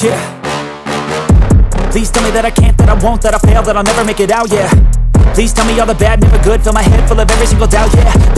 Yeah. Please tell me that I can't, that I won't, that I fail, that I'll never make it out, yeah. Please tell me all the bad, never good. Fill my head full of every single doubt, yeah. Please